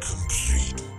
complete